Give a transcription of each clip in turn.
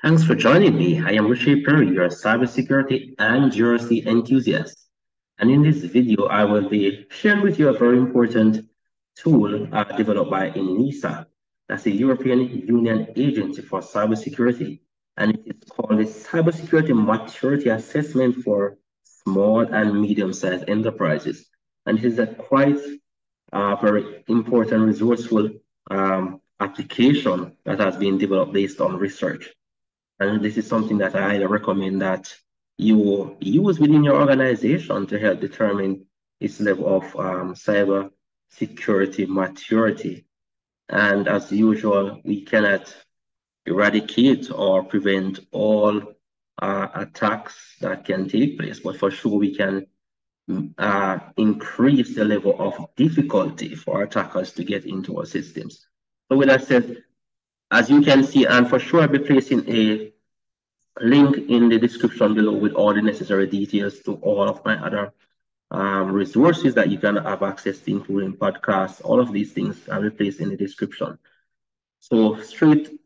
Thanks for joining me. I am Richard Perry, your cybersecurity and GRC enthusiast. And in this video, I will be sharing with you a very important tool uh, developed by ENISA. That's the European Union Agency for Cybersecurity. And it is called the Cybersecurity Maturity Assessment for Small and Medium-Sized Enterprises. And it is a quite uh, very important, resourceful um, application that has been developed based on research. And this is something that I highly recommend that you use within your organization to help determine its level of um, cyber security maturity. And as usual, we cannot eradicate or prevent all uh, attacks that can take place, but for sure we can uh, increase the level of difficulty for attackers to get into our systems. So with that said, as you can see, and for sure I'll be placing a link in the description below with all the necessary details to all of my other um, resources that you can have access to, including podcasts, all of these things I will place in the description. So straight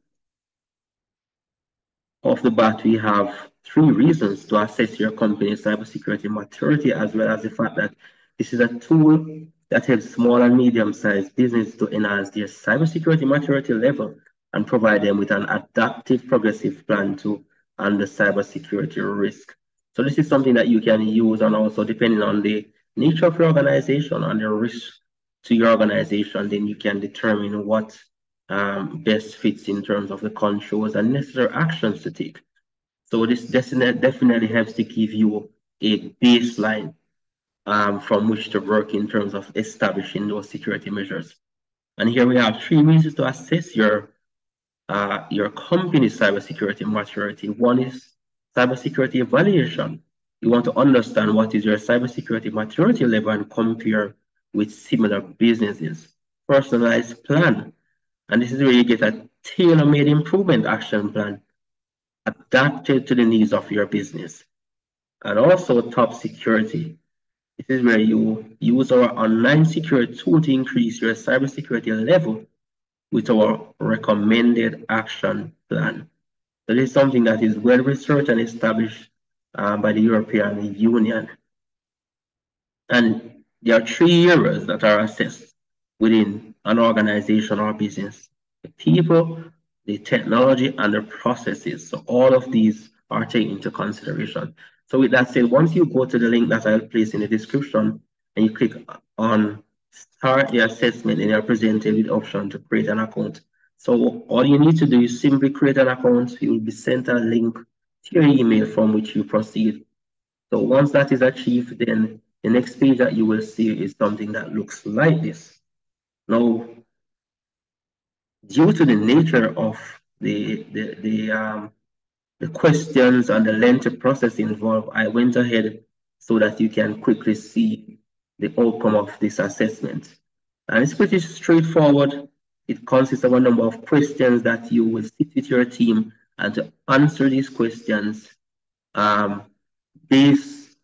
off the bat, we have three reasons to assess your company's cybersecurity maturity, as well as the fact that this is a tool that helps small and medium-sized businesses to enhance their cybersecurity maturity level and provide them with an adaptive progressive plan to handle cybersecurity risk. So this is something that you can use and also depending on the nature of your organization and the risk to your organization, then you can determine what um, best fits in terms of the controls and necessary actions to take. So this definitely helps to give you a baseline um, from which to work in terms of establishing those security measures. And here we have three reasons to assess your uh, your company's cybersecurity maturity. One is cybersecurity evaluation. You want to understand what is your cybersecurity maturity level and compare with similar businesses. Personalized plan. And this is where you get a tailor-made improvement action plan adapted to the needs of your business. And also top security. This is where you use our online security tool to increase your cybersecurity level with our recommended action plan. So this is something that is well researched and established uh, by the European Union. And there are three areas that are assessed within an organization or business. The people, the technology, and the processes. So all of these are taken into consideration. So with that said, once you go to the link that I'll place in the description and you click on start the assessment and you're presented with option to create an account. So all you need to do is simply create an account. You will be sent a link to your email from which you proceed. So once that is achieved, then the next page that you will see is something that looks like this. Now, due to the nature of the, the, the, um, the questions and the lengthy process involved, I went ahead so that you can quickly see the outcome of this assessment. And it's pretty straightforward. It consists of a number of questions that you will sit with your team and to answer these questions um, based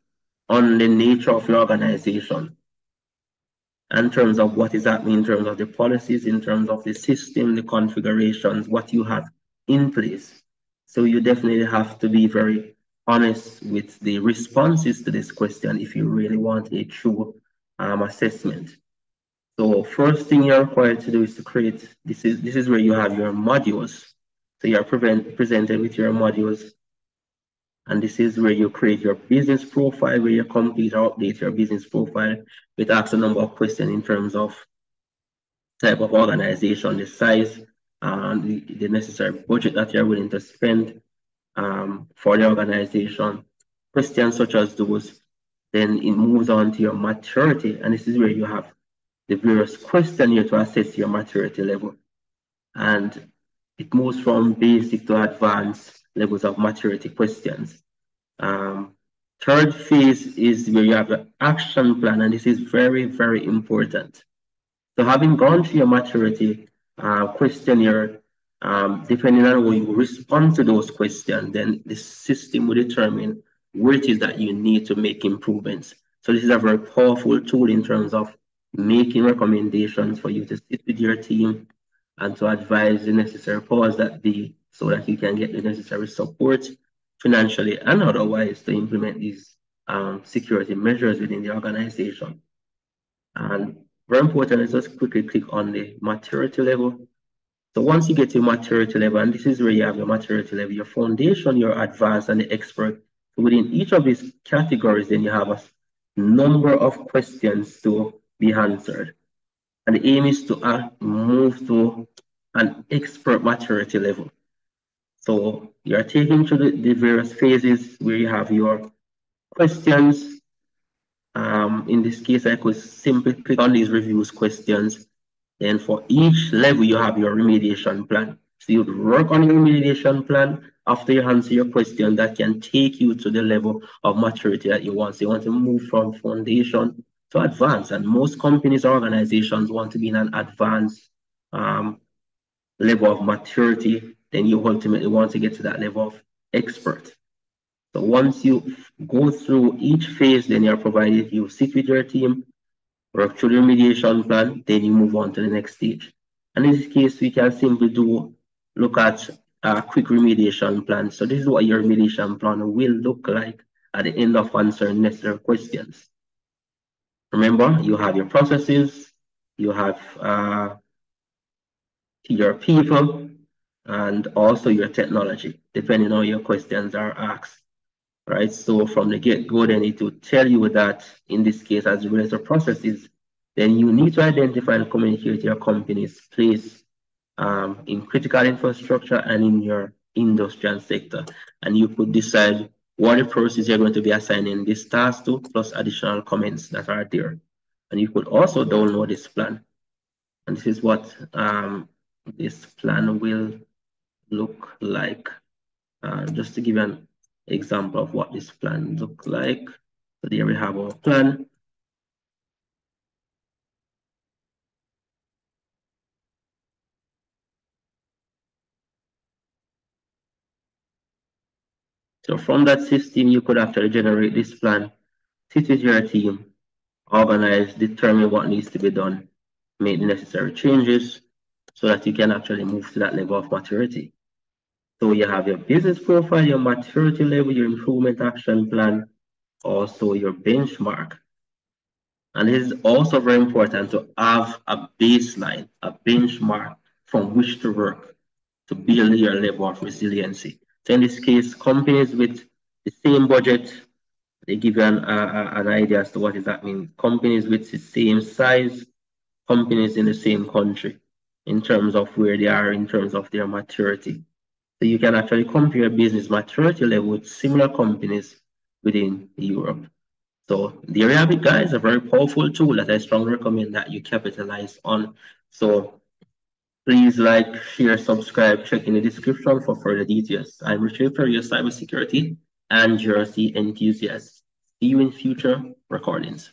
on the nature of your organization. In terms of what is happening, in terms of the policies, in terms of the system, the configurations, what you have in place. So you definitely have to be very honest with the responses to this question if you really want a true um, assessment. So first thing you're required to do is to create, this is, this is where you have your modules. So you're prevent, presented with your modules. And this is where you create your business profile, where you complete or update your business profile. It asks a number of questions in terms of type of organization, the size, and the, the necessary budget that you're willing to spend um, for the organization. Questions such as those. Then it moves on to your maturity, and this is where you have the various questions here to assess your maturity level. And it moves from basic to advanced levels of maturity questions. Um, third phase is where you have an action plan, and this is very, very important. So having gone through your maturity uh, questionnaire, um, depending on how you respond to those questions, then the system will determine where it is that you need to make improvements. So this is a very powerful tool in terms of making recommendations for you to sit with your team and to advise the necessary powers that the so that you can get the necessary support financially and otherwise to implement these um, security measures within the organization. And very important is just quickly click on the maturity level. So once you get to maturity level, and this is where you have your maturity level, your foundation, your advanced, and the expert. Within each of these categories, then you have a number of questions to be answered. And the aim is to uh, move to an expert maturity level. So you're taking through the, the various phases where you have your questions. Um, in this case, I could simply click on these reviews questions. Then for each level, you have your remediation plan. You work on your remediation plan after you answer your question that can take you to the level of maturity that you want. So you want to move from foundation to advance. And most companies or organizations want to be in an advanced um, level of maturity. Then you ultimately want to get to that level of expert. So once you go through each phase, then you're provided, you sit with your team, work through the remediation plan, then you move on to the next stage. And in this case, we can simply do look at a quick remediation plan. So this is what your remediation plan will look like at the end of answering necessary questions. Remember, you have your processes, you have uh, your people, and also your technology, depending on your questions are asked. Right, so from the get-go, they need to tell you that in this case, as relates to processes, then you need to identify and communicate your company's place um, in critical infrastructure and in your industrial sector. And you could decide what the process you're going to be assigning this task to, plus additional comments that are there. And you could also download this plan. And this is what um, this plan will look like. Uh, just to give an example of what this plan look like. So there we have our plan. So from that system, you could actually generate this plan, sit with your team, organize, determine what needs to be done, make the necessary changes so that you can actually move to that level of maturity. So you have your business profile, your maturity level, your improvement action plan, also your benchmark. And it is also very important to have a baseline, a benchmark from which to work to build your level of resiliency. So in this case, companies with the same budget, they give you an, uh, an idea as to what does that mean. Companies with the same size, companies in the same country, in terms of where they are, in terms of their maturity. So you can actually compare business maturity level with similar companies within Europe. So the Arabic guys, a very powerful tool that I strongly recommend that you capitalize on. So Please like, share, subscribe, check in the description for further details. I'm Richard for your cybersecurity and GRC enthusiast. See you in future recordings.